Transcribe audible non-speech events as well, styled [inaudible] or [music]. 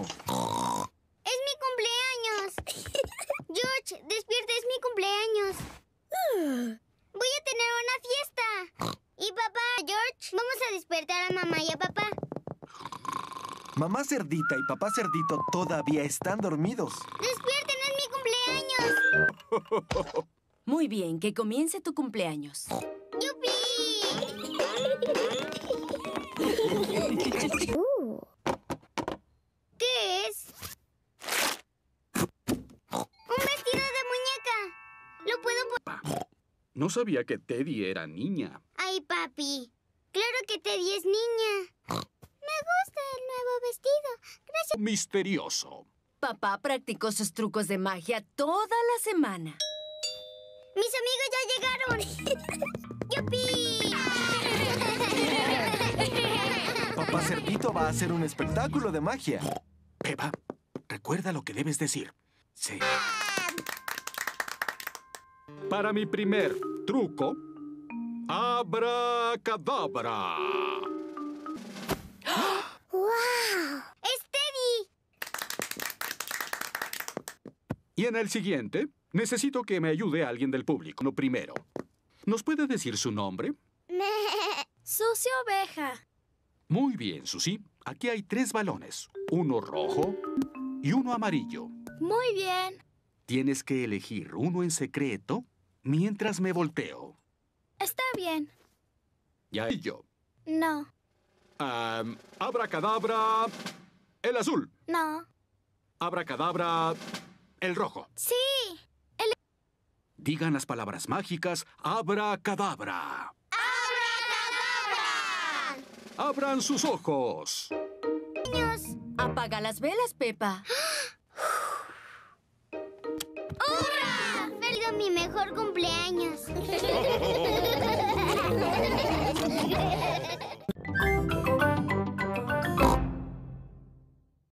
¡Es mi cumpleaños! [laughs] George, despierta, es mi cumpleaños. Voy a tener una fiesta. Y papá, George, vamos a despertar a mamá y a papá. Mamá cerdita y papá cerdito todavía están dormidos. ¡Despierten, es mi cumpleaños! [laughs] Muy bien, que comience tu cumpleaños. No sabía que Teddy era niña. Ay, papi. Claro que Teddy es niña. Me gusta el nuevo vestido. Gracias. Misterioso. Papá practicó sus trucos de magia toda la semana. Mis amigos ya llegaron. [laughs] ¡Yupi! [laughs] Papá Cerdito va a hacer un espectáculo de magia. Pepa, recuerda lo que debes decir. Sí. Para mi primer truco, abracadabra. ¡Wow! ¡Es Teddy! Y en el siguiente, necesito que me ayude alguien del público. Lo primero. ¿Nos puede decir su nombre? [laughs] Sucia oveja. Muy bien, Susi. Aquí hay tres balones. Uno rojo y uno amarillo. Muy bien. Tienes que elegir uno en secreto mientras me volteo. Está bien. Ya y yo. No, Am, abracadabra. El azul. no. Abracadabra. El rojo. Sí. Digan las palabras mágicas. Abracadabra. ¡Abracadabra! Abran sus ojos. Niños. Apaga las velas, Pepa. [gasps] ¡Hurra! ¡Feliz mi mejor cumpleaños!